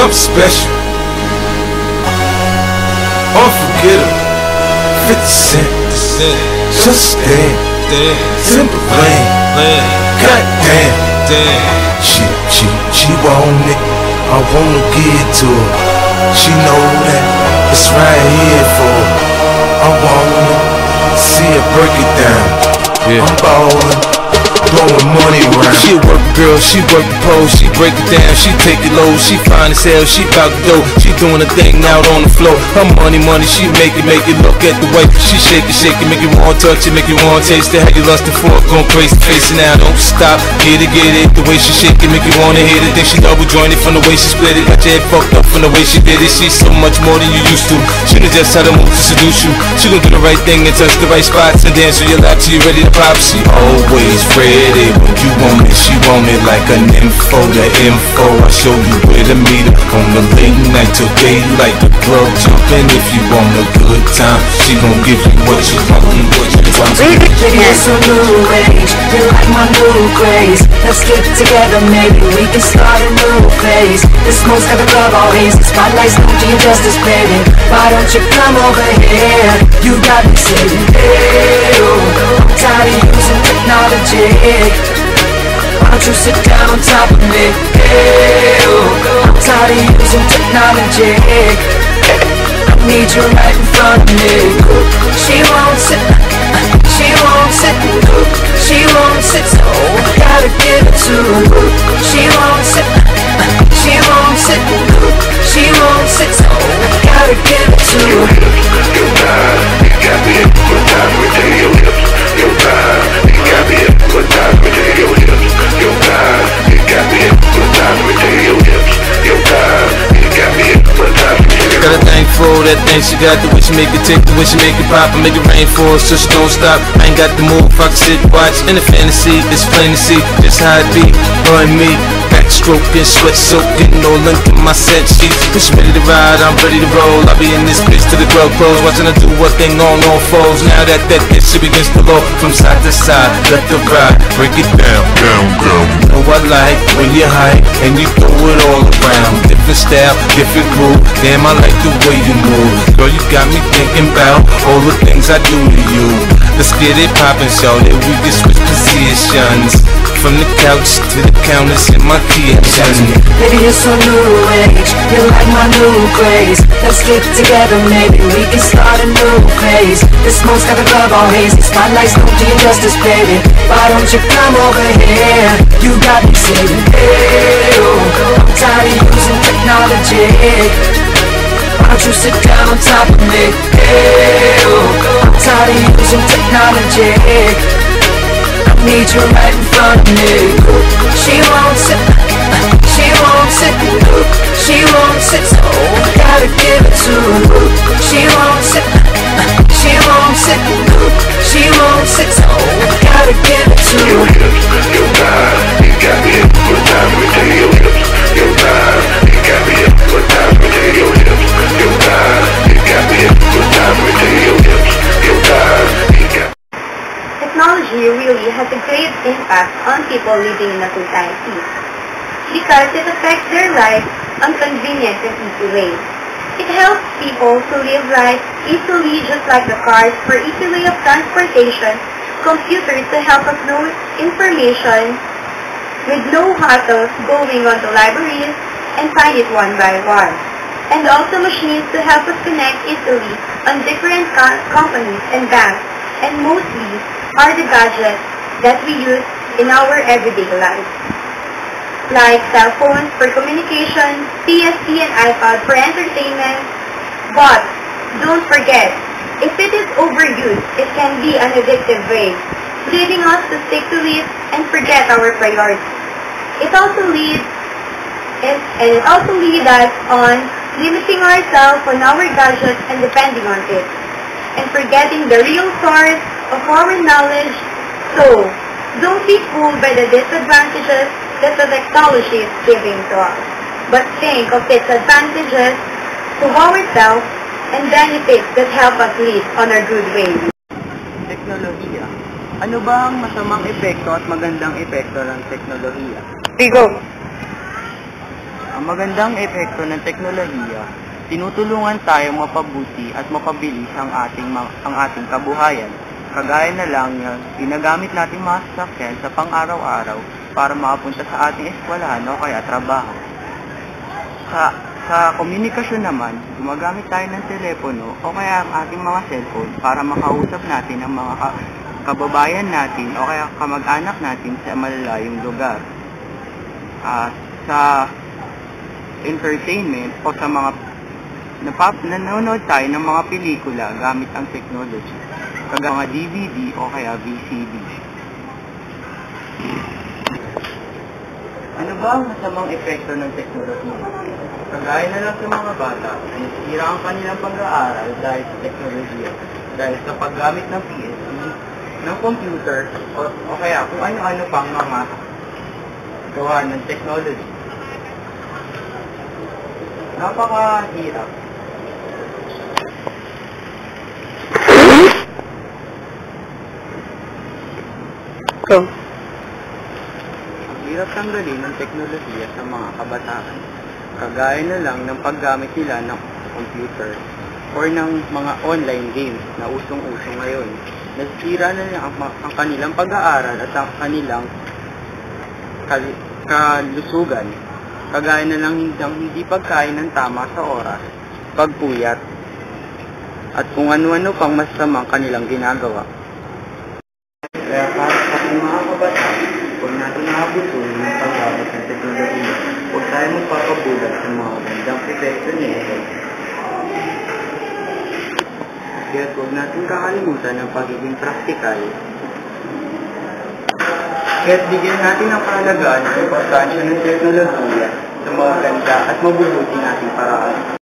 something special. Unforgettable. 50 Cent. Just stand. Timbaland. Goddamn. She, she, she want it. I wanna give it to her. She know that it's right here for her. I wanna See her break it down. Yeah. I'm ballin'. Blowing money around. She a work girl, she work the pole, she break it down, she take it low, she find hell, she bout to go. she doing a thing out on the floor. Her money, money, she make it, make it look at the way she shake it, shake it, make you want to touch it, make you want to taste it. How you lustin' for it, going crazy, it now, don't stop, get it, get it. The way she shake it, make you wanna hit it. Think she double jointed from the way she split it, got your head fucked up from the way she did it. She's so much more than you used to. She knows just how to move to seduce you. She gon' do the right thing and touch the right spots and dance on your lap till you ready to pop. She always ready when you want it. She want it like an info, the info. I show you where to meet her on the late night till daylight. The club jumping if you want a good time. She gon' give you what you want, what you want. It's a new age. You like my new craze. Let's get together, maybe we can start a new phase. The smoke's club all hazy. Spotlights don't do you justice, baby. Why don't you come over here? You got me saying, hey, technology. Why don't you sit down on top of me? Oh. I'm tired of using technology. I need you right in front of me. A for that thing she got, the way she make it tick, the way she make it pop and make it rain for us so she don't stop. I ain't got the move, I can sit, watch in the fantasy, it's plain to see just how it be, her and me. Backstroking, sweat soaking, all into my set sheets. When she ready to ride, I'm ready to roll. I'll be in this bitch till the club close, watching her do what thing on all foes. Now that that bitch she begins to blow from side to side, let the ride break it down, down, down. You know I like when you high and you throw it all around. Different style, different groove. Damn, I like the way you move. Girl, you got me thinking about all the things I do to you. Let's get it poppin', so that we can switch positions. From the couch to the counters in my kitchen. Baby, it's a new age. you're like my new craze. Let's get together, maybe we can start a new phase. The smoke's got the club all hazy. Spotlights don't do you justice, baby. Why don't you come over here? You got me saying, hey, oh. Technology. Why don't you sit down on top of me? Hey, oh. I'm tired of using technology. I need you right in front of me. She won't impact on people living in a society because it affects their life on convenient and easy ways. It helps people to live life easily just like the cars for easy way of transportation, computers to help us know information with no hassle going on to libraries and find it one by one. And also machines to help us connect easily on different co- companies and banks and mostly are the gadgets that we use in our everyday life. Like cell phones for communication, PSP and iPad for entertainment. But don't forget, if it is overused, it can be an addictive way, leading us to stick to it and forget our priorities. It also leads and, and it also leads us on limiting ourselves on our gadgets and depending on it and forgetting the real source of our knowledge. So, don't be fooled by the disadvantages that the technology is giving to us, but think of its advantages to ourselves and benefits that help us live on a good way. Teknolohiya. Ano ba ang masamang epekto at magandang epekto ng teknolohiya? Bigo. Ang Ang magandang epekto ng teknolohiya, tinutulungan tayong mapabuti at mapabilis ang ating, ang ating kabuhayan. Kagaya na lang yan, ginagamit natin mga sasakyan sa pang-araw-araw para makapunta sa ating eskwelahan o kaya trabaho. Sa, sa komunikasyon naman, gumagamit tayo ng telepono o kaya ang ating mga cellphone para makausap natin ang mga ka- kababayan natin o kaya kamag-anak natin sa malalayong lugar. At sa entertainment o sa mga napap nanonood tayo ng mga pelikula gamit ang technology. Kagaya mga DVD o kaya VCD. Ano ba ang masamang epekto ng teknolohiya? Kagaya na lang sa mga bata, nasira ang kanilang pag-aaral dahil sa teknolohiya. Dahil sa paggamit ng PS, ng computer, o, o kaya kung ano-ano pang mga gawa ng technology. Napakahirap. Ang hirap tanggalin ng teknolohiya sa mga kabataan. Kagaya na lang ng paggamit nila ng computer or ng mga online games na usong-usong ngayon. Nasira na nila ang, ang kanilang pag-aaral at ang kanilang kal- kalusugan. Kagaya na lang ang hindi pagkain ng tama sa oras, pagpuyat, at kung ano-ano pang masamang kanilang ginagawa. Kaya para sa ating mga kabataan, huwag natin nakabutuin ng paggamit ng teknolohiya. Huwag tayo magpapabulat sa mga magandang epekto nito. Kaya huwag natin kakalimutan ang pagiging praktikal. Kaya bigyan natin ng kahalagaan at importansya ng teknolohiya sa mga ganda at mabubuti nating paraan